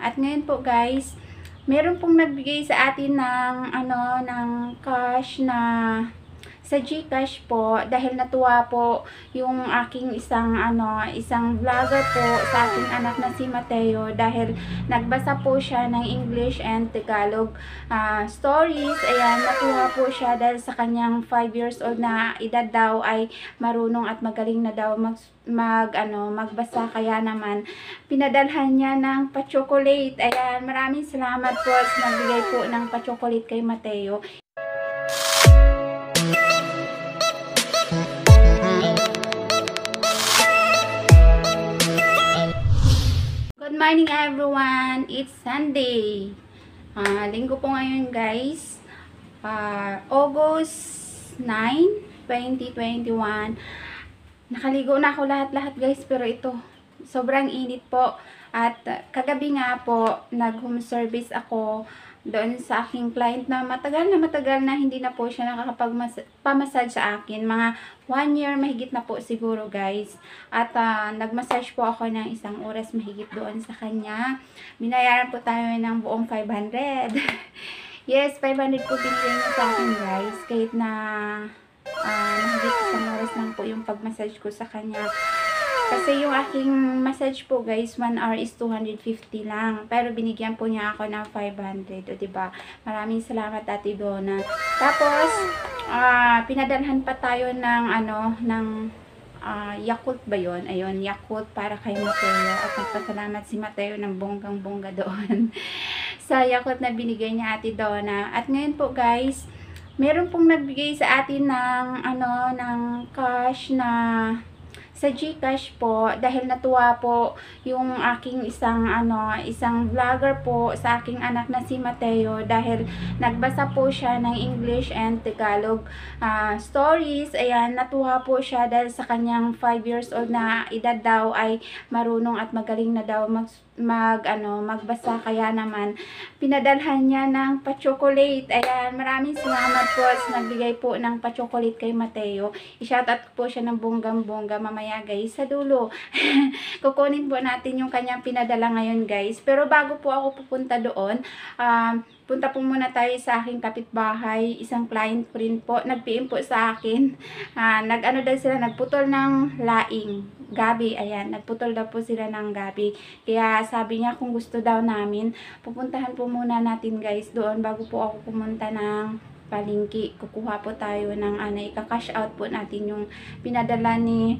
At ngayon po guys, meron pong nagbigay sa atin ng ano ng cash na sa GCash po dahil natuwa po yung aking isang ano isang vlogger po sa aking anak na si Mateo dahil nagbasa po siya ng English and Tagalog ah, stories. Ayan natuwa po siya dahil sa kanyang 5 years old na edad daw ay marunong at magaling na daw mag mag ano magbasa. Kaya naman pinadalhan niya ng pa-chocolate. Ayan maraming salamat po sa nagbigay po ng pa-chocolate kay Mateo morning everyone! It's Sunday. Ah, linggo po ngayon guys. Ah, August 9, 2021. Nakaligo na ako lahat-lahat guys pero ito sobrang init po. At ah, kagabi nga po nag-home service ako doon sa aking client na matagal na matagal na hindi na po siya nakakapag-pamassage sa akin. Mga one year mahigit na po siguro guys. At ah, nag-massage po ako ng isang oras mahigit doon sa kanya. Binayaran po tayo ng buong 500. yes, 500 po binigay niya sa akin guys. Kahit na ah, mahigit isang oras lang po yung pag-massage ko sa kanya. Kasi yung aking massage po guys, 1 hour is 250 lang. Pero binigyan po niya ako ng 500. O diba? Maraming salamat Ate Donna. Tapos, ah pinadalhan pa tayo ng ano, ng ah, Yakult ba yon Ayun, Yakult para kay Mateo. At nagpasalamat si Mateo ng bonggang-bongga doon. sa Yakult na binigay niya Ate Donna. At ngayon po guys, meron pong nagbigay sa atin ng ano, ng cash na sa GCash po dahil natuwa po yung aking isang ano isang vlogger po sa aking anak na si Mateo dahil nagbasa po siya ng English and Tagalog ah, stories. Ayan natuwa po siya dahil sa kanyang 5 years old na edad daw ay marunong at magaling na daw mag mag ano magbasa. Kaya naman pinadalhan niya ng pa-chocolate. Ayan maraming salamat po sa nagbigay po ng pa-chocolate kay Mateo. I-shoutout po siya ng bonggang-bongga mamaya guys sa dulo. Kukunin po natin yung kanyang pinadala ngayon guys. Pero bago po ako pupunta doon um, punta po muna tayo sa aking kapitbahay. Isang client ko rin po. nag-PM po sa akin. Ah, nag-ano daw sila nagputol ng laing. Gabi ayan. Nagputol daw po sila ng gabi. Kaya sabi niya kung gusto daw namin pupuntahan po muna natin guys. Doon bago po ako pumunta ng palingki kukuha po tayo ng ano ika-cash out po natin yung pinadala ni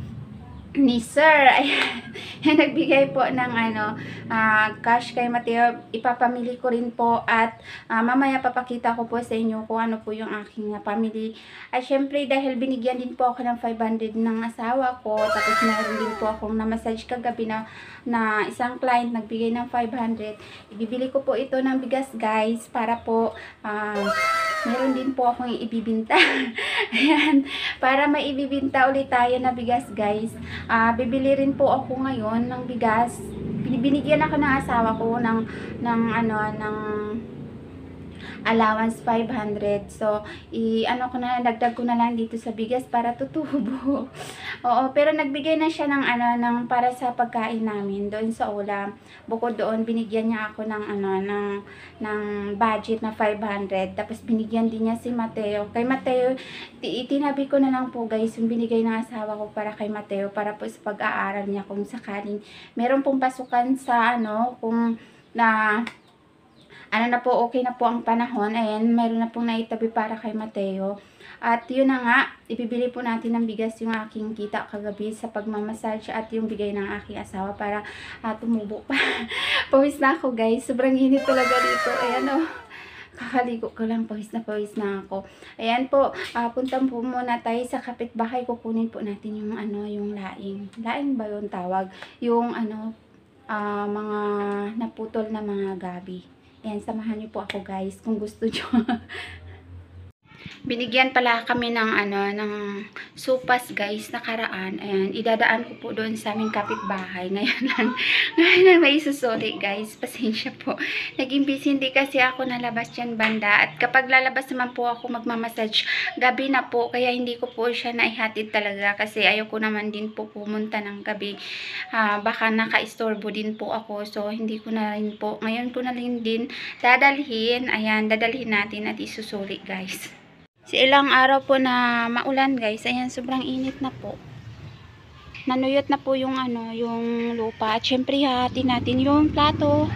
ni Sir. Ayan. Yan, nagbigay po ng ano, ah, cash kay Mateo. Ipapamili ko rin po at ah, mamaya papakita ko po sa inyo kung ano po yung aking ah, family. At syempre dahil binigyan din po ako ng 500 ng asawa ko. Tapos meron din po akong na-massage kagabi na, na isang client nagbigay ng 500. Ibibili ko po ito ng bigas guys para po ah, meron din po akong ibibinta. Ayan. Para maibibinta ulit tayo na bigas guys. Ah, bibili rin po ako ngayon ng bigas. Binigyan ako ng asawa ko ng ng ano ng allowance 500. So, i ano ko na dagdag ko na lang dito sa bigas para tutubo. Oo, pero nagbigay na siya ng ano ng para sa pagkain namin doon sa ulam. Bukod doon binigyan niya ako ng ano ng ng budget na 500. Tapos binigyan din niya si Mateo. Kay Mateo, ti- itinabi ko na lang po guys yung binigay ng asawa ko para kay Mateo para po sa pag-aaral niya kung sakaling meron pong pasukan sa ano kung na ano na po, okay na po ang panahon. Ayan, meron na pong naitabi para kay Mateo. At yun na nga, ibibili po natin ng bigas yung aking kita kagabi sa pagmamassage at yung bigay ng aking asawa para ah, tumubo pa. Pawis na ako guys, sobrang init talaga dito. Ayan o. Kakaligo ko lang, pawis na pawis na ako. Ayan po, ah, punta po muna tayo sa kapitbahay. Kukunin po natin yung ano, yung laing. Laing ba yung tawag? Yung ano, ah, mga naputol na mga gabi. Ayan, samahan niyo po ako guys kung gusto niyo. binigyan pala kami ng ano, ng supas guys, nakaraan. Ayan, idadaan ko po doon sa aming kapitbahay. Ngayon lang, ngayon lang may susuli guys. Pasensya po. Naging busy hindi kasi ako nalabas dyan banda. At kapag lalabas naman po ako magmamassage, gabi na po. Kaya hindi ko po siya naihatid talaga. Kasi ayoko naman din po pumunta ng gabi. Ah, baka naka-istorbo din po ako. So, hindi ko na rin po. Ngayon ko na rin din dadalhin. Ayan, dadalhin natin at isusuli guys. Sa ilang araw po na maulan guys, ayan sobrang init na po. Nanuyot na po yung ano, yung lupa. At syempre hati natin yung plato.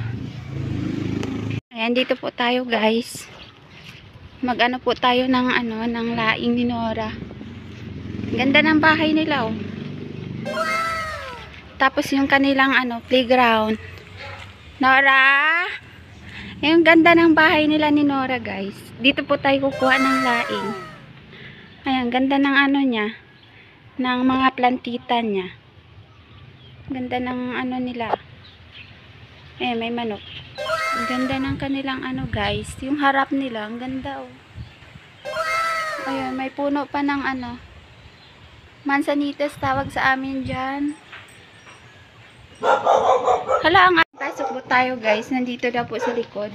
Ayan dito po tayo guys. Mag-ano po tayo ng ano, ng laing ni Nora. Ganda ng bahay nila oh. Tapos yung kanilang ano, playground. Nora! Yung ganda ng bahay nila ni Nora, guys. Dito po tayo kukuha ng laing. Ayan, ganda ng ano niya. Ng mga plantita niya. Ganda ng ano nila. Eh, may manok. Ang ganda ng kanilang ano, guys. Yung harap nila, ang ganda, oh. Ayan, may puno pa ng ano. Mansanitas tawag sa amin dyan. Hala, ang pasok po tayo guys. Nandito daw po sa likod.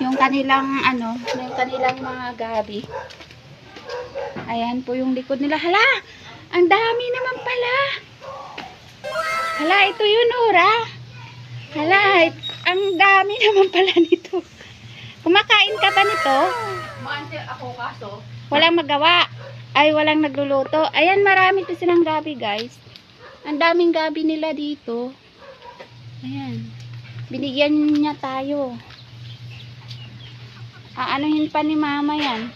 Yung kanilang ano, yung kanilang mga gabi. Ayan po yung likod nila. Hala, ang dami naman pala. Hala, ito yun, Nora. Hala, ang dami naman pala nito. Kumakain ka ba nito? Maante ako kaso. Walang magawa. Ay, walang nagluluto. Ayan, marami to silang gabi, guys. Ang daming gabi nila dito. Ayan. Binigyan niya tayo. Aanuhin pa ni mama yan.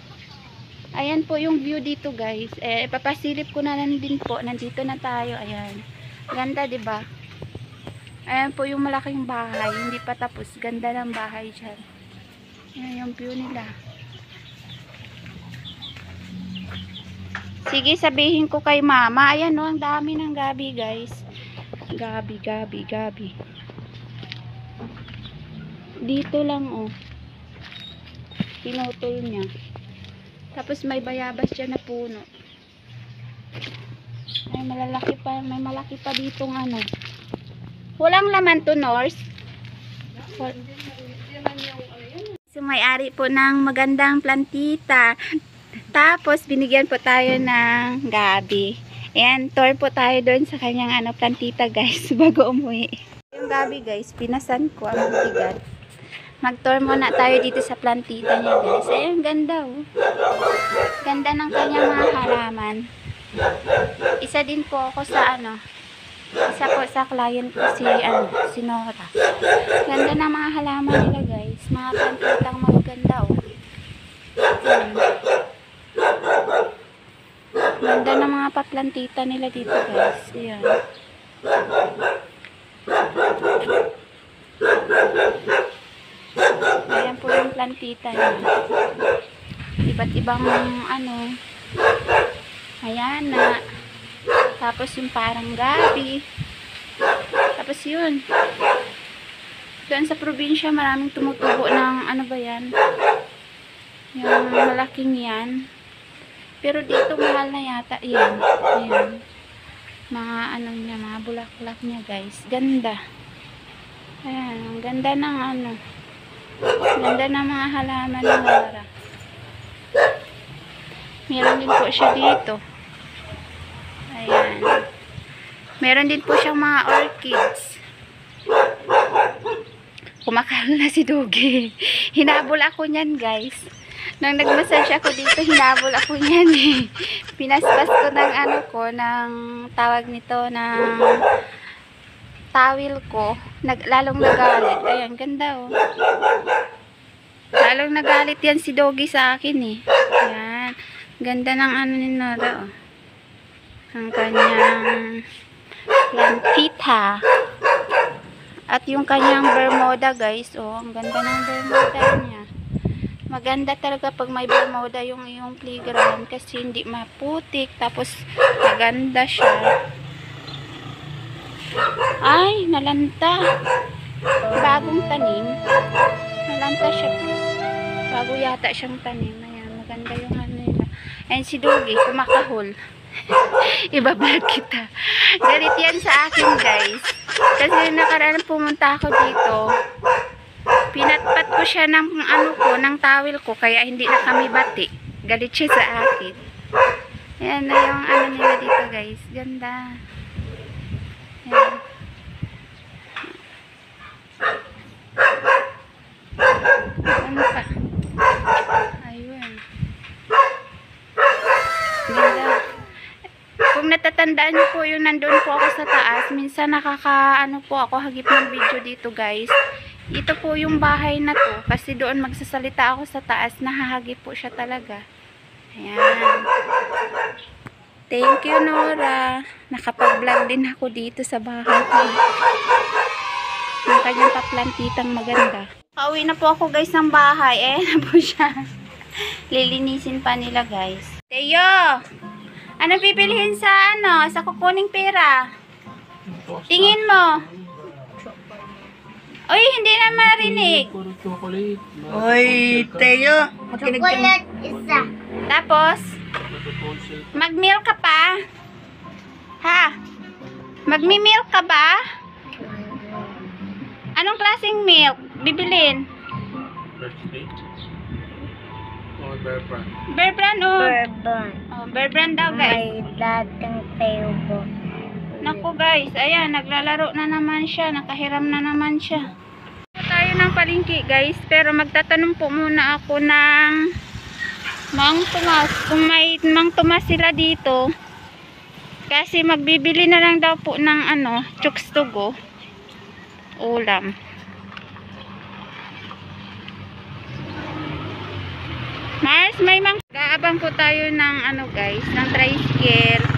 Ayan po yung view dito, guys. Eh, ipapasilip ko na lang din po. Nandito na tayo. Ayan. Ganda, ba? Ayan po yung malaking bahay. Hindi pa tapos. Ganda ng bahay dyan. Ayan yung view nila. Sige, sabihin ko kay mama. Ayan, no, ang dami ng gabi, guys. Gabi, gabi, gabi. Dito lang, oh. Pinutol niya. Tapos may bayabas dyan na puno. Ay, malalaki pa. May malaki pa ditong ano. Walang laman to, Norse. Wal- So, may-ari po ng magandang plantita. Tapos, binigyan po tayo ng gabi. Ayan, tour po tayo doon sa kanyang ano, plantita guys, bago umuwi. Yung gabi guys, pinasan ko ang bigat. Mag-tour muna tayo dito sa plantita niya guys. Ayan, ganda oh. Ganda ng kanyang mga halaman. Isa din po ako sa ano, isa po sa client ko si, ano, si Nora. Ganda ng mga halaman nila guys. Mga plantitang maganda oh. Ayan. Ganda ng mga paplantita nila dito guys. Ayan. Ayan po yung plantita niya. Iba't ibang ano. Ayan na. Tapos yung parang gabi. Tapos yun. Doon sa probinsya maraming tumutubo ng ano ba yan? Yung malaking yan. Pero dito mahal na yata yan. Ayan. Mga ano niya, mga bulaklak niya guys. Ganda. Ayan, ang ganda ng ano. Ganda ng mga halaman ng Laura. Meron din po siya dito. Ayan. Meron din po siyang mga orchids. Kumakaroon na si Dugi. Hinabol ako niyan, guys. Nang nagmassage ako dito, hinabol ako niyan eh. Pinaspas ko ng ano ko, ng tawag nito, ng tawil ko. Nag, lalong nagalit. Ayan, ganda oh. Lalong nagalit yan si Doggy sa akin eh. Ayan. Ganda ng ano ni Nora oh. Ang kanyang plantita. At yung kanyang bermuda guys, oh, ang ganda ng bermuda niya. Maganda talaga pag may bermuda yung iyong playground kasi hindi maputik tapos maganda siya. Ay, nalanta. Bagong tanim. Nalanta siya. Bago yata siyang tanim. Ayan, Maganda yung ano nila. And si Dugi, kumakahol. Iba-vlog kita. Galit yan sa akin, guys. Kasi nakaraan pumunta ako dito. Pinatpat ko siya ng ano ko, ng towel ko, kaya hindi na kami bati. Galit siya sa akin. Ayan na yung ano nila dito, guys. Ganda. Ayan. Ano pa? Ayun. Ganda. Kung natatandaan niyo po yung nandun po ako sa taas, minsan nakaka, ano po ako, hagip ng video dito guys. Ito po yung bahay na to, kasi doon magsasalita ako sa taas, nahahagip po siya talaga. Ayan. Thank you, Nora. Nakapag-vlog din ako dito sa bahay ko. Yung kanyang paplantitang maganda. Pauwi na po ako guys ng bahay. Eh, na po siya. Lilinisin pa nila guys. Teo! Ano pipilihin sa ano? Sa kukuning pera? Tingin mo. Oy, hindi na marinig. Puro chocolate. Oy, Teo. Makinig ka. Chocolate isa. Tapos, mag-milk ka pa? Ha? Magmi-milk ka ba? Anong klaseng milk? Bibilin? Bear brand. Bear brand o? Bourbon. Oh, bear brand daw guys. May dating table. Guys, ayan, naglalaro na naman siya. Nakahiram na naman siya. Tayo ng palingki guys, pero magtatanong po muna ako ng Mang Tomas. Kung may Mang Tomas sila dito, kasi magbibili na lang daw po ng ano, chooks to go. Ulam. Mars, may mang... Gaabang po tayo ng ano guys, ng tricycle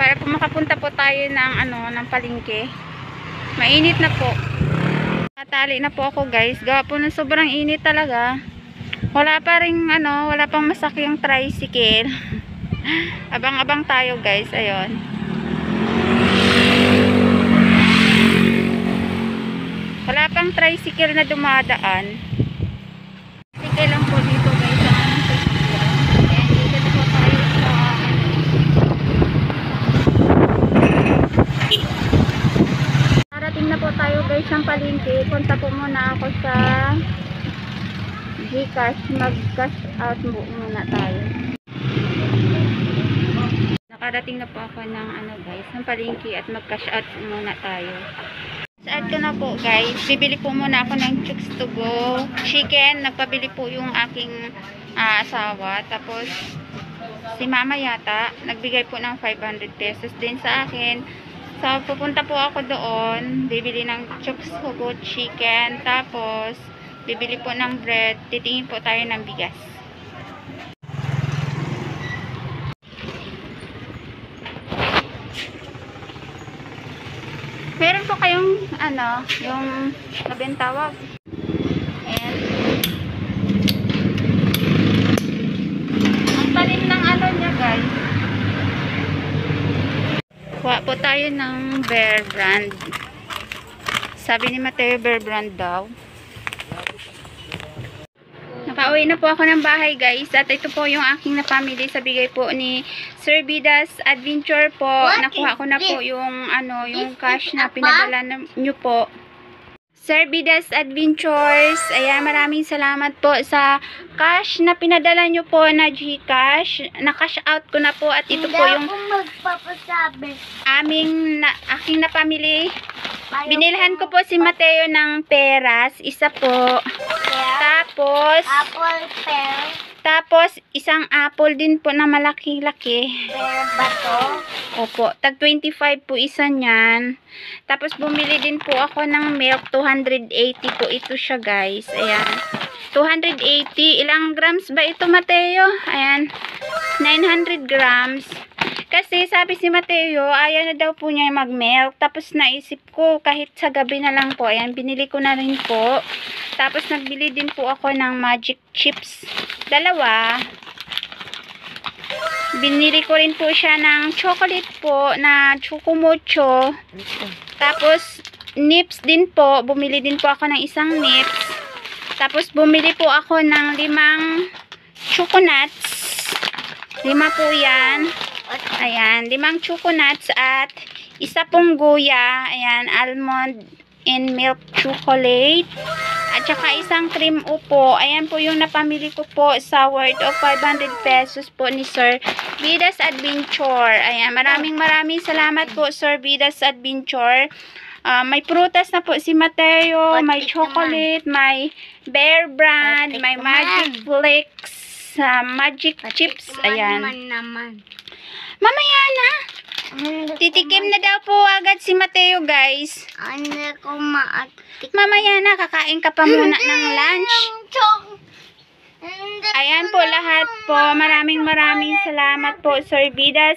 para po makapunta po tayo ng ano ng palengke. Mainit na po. Natali na po ako guys. Gawa po ng sobrang init talaga. Wala pa rin ano wala pang masakyang tricycle. Abang abang tayo guys. Ayun. Wala pang tricycle na dumadaan. Tricycle lang po dito guys ang aming tricycle and dito na po tayo sa ano, Darating na po tayo guys ng palengke. Punta po muna ako sa Gcash. Mag-cash out muna tayo. Nakarating na po ako ng ano guys, ng palengke at mag-cash out muna tayo. Sa ko na po guys, bibili po muna ako ng chooks to go chicken. Nagpabili po yung aking ah, asawa. Tapos si mama yata, nagbigay po ng 500 pesos din sa akin. So, pupunta po ako doon, bibili ng chooks hugot chicken, tapos, bibili po ng bread, titingin po tayo ng bigas. Meron po kayong, ano, yung. Ayan. Ang talim ng ano niya, guys. Kuha po tayo ng Bear Brand. Sabi ni Mateo Bear Brand daw. Nakauwi na po ako ng bahay guys. At ito po yung aking na family sa bigay po ni Sir Bidas Adventure po. What Nakuha ko na po this? yung ano, yung cash na pinadala na- nyo po. Sir Bidas Adventures. Ayan, maraming salamat po sa cash na pinadala nyo po na Gcash. Na-cash out ko na po at ito po yung Hindi ako magpapasabi. aming na, aking na family. Ayaw Binilhan ko po si Mateo ng peras, isa po. Tapos, apple pear, tapos isang apple din po na malaki-laki. ba to? Opo, tag 25 po isa niyan. Tapos bumili din po ako ng milk, 280 po ito siya guys. Ayan. 280, ilang grams ba ito Mateo? Ayan, 900 grams. Kasi sabi si Mateo, ayaw na daw po niya mag-milk. Tapos naisip ko, kahit sa gabi na lang po. Ayan, binili ko na rin po. Tapos nagbili din po ako ng magic chips. Dalawa. Binili ko rin po siya ng chocolate po na chocomocho. Tapos, nips din po. Bumili din po ako ng isang nips. Tapos, bumili po ako ng limang choconuts. Lima po yan. Ayan, limang choconuts at isa pong guya. Ayan, almond and milk chocolate. At saka isang cream upo. Ayan po yung napamili ko po sa worth of 500 pesos po ni Sir Vidas Adventure. Ayan, maraming maraming salamat po Sir Vidas Adventure. Ah, may prutas na po si Mateo, may Patik chocolate, may Bear Brand, Patik may naman. Magic Flix, ah, Magic Chips. Ayan. Naman naman. Mamaya na. Titikim na daw po agad si Mateo, guys. Ano ko maatik. Mamaya na, kakain ka pa muna ng lunch. Ayan po lahat po. Maraming maraming salamat po, Sir Vidas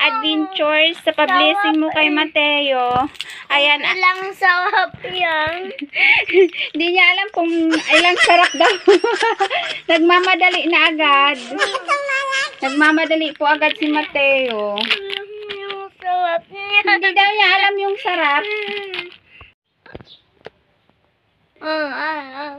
Adventures sa pa-blessing mo kay Mateo. Ayan, ah, Lang sarap yan. hindi niya alam kung ilang sarap daw. Nagmamadali na agad. Nagmamadali po agad si Mateo. Yung sarap niya. Hindi daw niya alam yung sarap. Ah, ah, ah.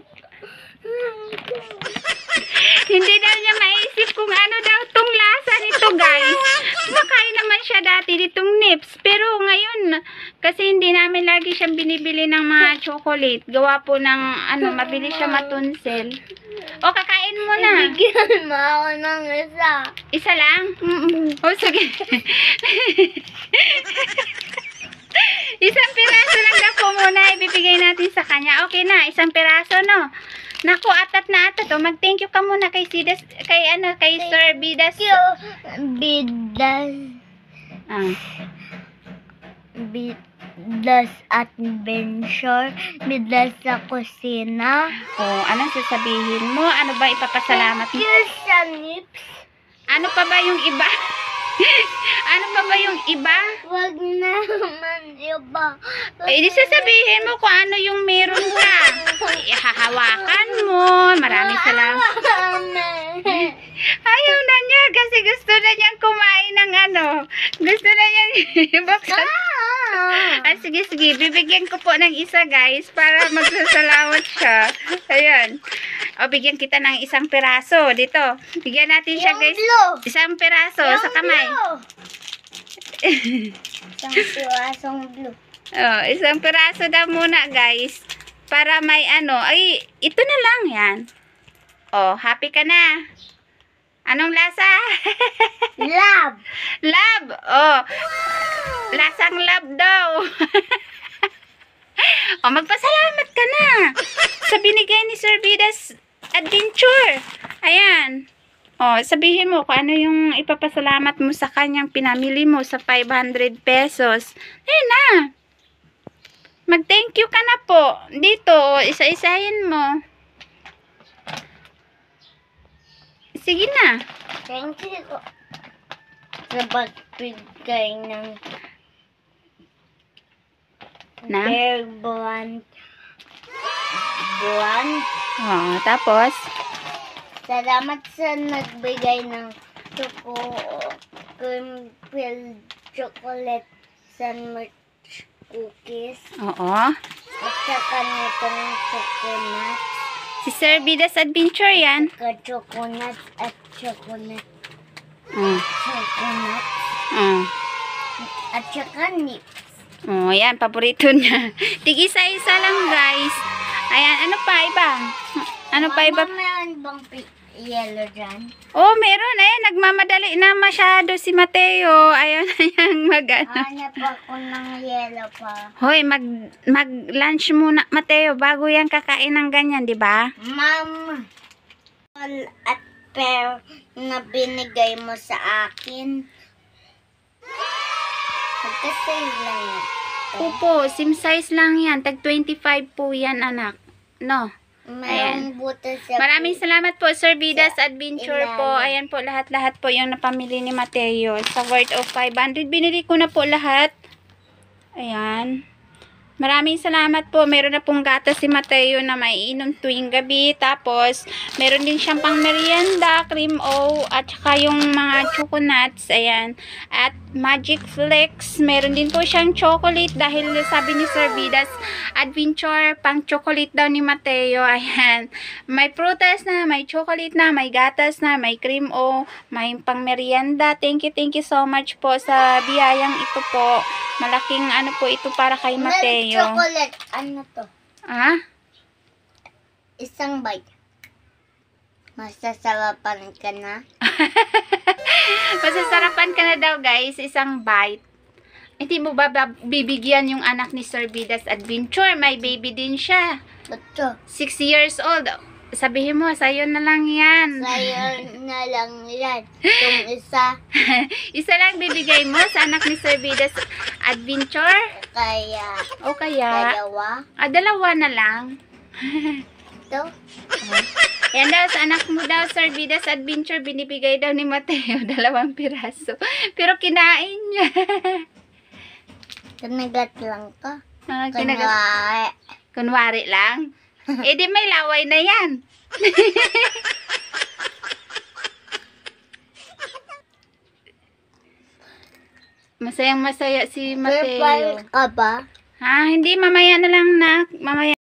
Hindi daw niya maisip kung ano daw tong lasa nito, guys. Nakain naman siya dati ditong nips. Pero ngayon, kasi hindi namin lagi siyang binibili ng mga chocolate. Gawa po ng, ano, mabilis siya matunsel. O, kakain mo na. Bigyan mo ako ng isa. Isa lang? O, sige. isang piraso lang daw po muna ibibigay natin sa kanya. Okay na, isang piraso, no? Naku, atat na atat. O, mag-thank you ka muna kay Sidas, kay ano, kay Sir Bidas. Bidas. Ah. Bidas adventure. Bidas sa kusina. O, anong sasabihin mo? Ano ba ipapasalamat mo? Yes, sa nips. Ano pa ba yung iba? ano pa ba yung iba? Wag naman iba. Eh, di sasabihin mo kung ano yung meron ka. Ihahawakan mo. Maraming salamat. Ayaw na niya kasi gusto na niyang kumain ng ano. Gusto na niyang buksan. Ah, sige, sige. Bibigyan ko po ng isa, guys, para magsasalawat siya. Ayan. O, bigyan kita ng isang piraso. Dito. Bigyan natin siya, guys. Isang piraso sa kamay. Isang pirasong blue. Oh, isang piraso daw muna, guys. Para may ano. Ay, ito na lang yan. Oh, happy ka na. Anong lasa? Love. love. Oh, lasang love daw. oh, magpasalamat ka na. Sa binigay ni Sir Vidas Adventure. Ayan. Oh, sabihin mo kung ano yung ipapasalamat mo sa kanyang pinamili mo sa 500 pesos. Ayan na. Mag-thank you ka na po. Dito, isa-isahin mo. Sige na. Thank you sa pagbigay ng Na? Bear Brand. Brand. Oh, tapos, Salamat sa nagbigay ng choco cream filled chocolate sandwich cookies oo. at saka nitong coconut Si Sir Vidas Adventure yan. ka chocolate at chocolate Oh, chocolate oh. at saka nips. Oh, yan, paborito niya. Tig-isa-isa lang, guys. Ayan, ano pa iba? Ano pa iba? Mama, meron bang pi- yellow dyan? Oh, meron. Ayan, nagmamadali na masyado si Mateo. Ayaw na niyang mag ano. Hanap ako ng yellow pa. Hoy, mag, mag-lunch muna, Mateo, bago yan kakain ng ganyan, di ba? All at pear na binigay mo sa akin. Magkasave lang ito. Opo, sim size lang yan. Tag 25 po yan, anak. No. Mayroong butas sa Maraming salamat po, Sir Vidas Adventure ilalim. po. Ayan po, lahat-lahat po yung napamili ni Mateo. Sa worth of 500. Binili ko na po lahat. Ayan. Maraming salamat po. Meron na pong gatas si Mateo na maiinom tuwing gabi. Tapos, meron din siyang pang merienda, cream o, at saka yung mga choco nuts. Ayan. At Magic Flex. Meron din po siyang chocolate dahil sabi ni Sir Vidas, adventure, pang chocolate daw ni Mateo. Ayan. May prutas na, may chocolate na, may gatas na, may cream o, may pang merienda. Thank you, thank you so much po sa biyayang ito po. Malaking ano po ito para kay Milk Mateo. chocolate. Ano to? Ah? Isang bite. Masasarapan ka na. Masasarapan ka na daw guys, isang bite. Hindi mo ba bibigyan yung anak ni Sir Vidas Adventure? May baby din siya. Ito. 6 years old. Sabihin mo, sa'yo na lang yan. Sa'yo na lang yan. Itong isa. Isa lang bibigay mo sa anak ni Sir Vidas Adventure? Kaya O kaya, dalawa. ah, dalawa na lang. Ito. Yan daw, sa anak mo daw, Sir Vidas Adventure, binibigay daw ni Mateo, dalawang piraso. Pero kinain niya. Kanagat lang ka. Ah, kinagat- Kunwari. Kunwari lang. Eh di may laway na yan. Masayang masaya si Mateo. Purple ka ba? Ha, hindi mamaya na lang na. Mamaya